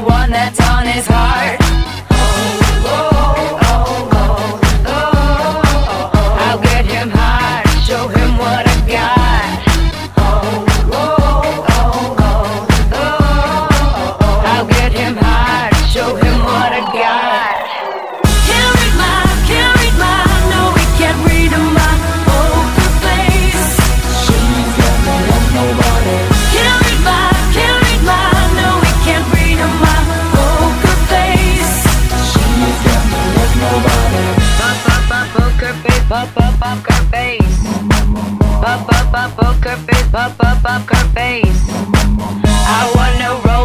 one that's on his heart. Up, up, up her face. Up, up, up, up her face. Up, up, up her face. I wanna roll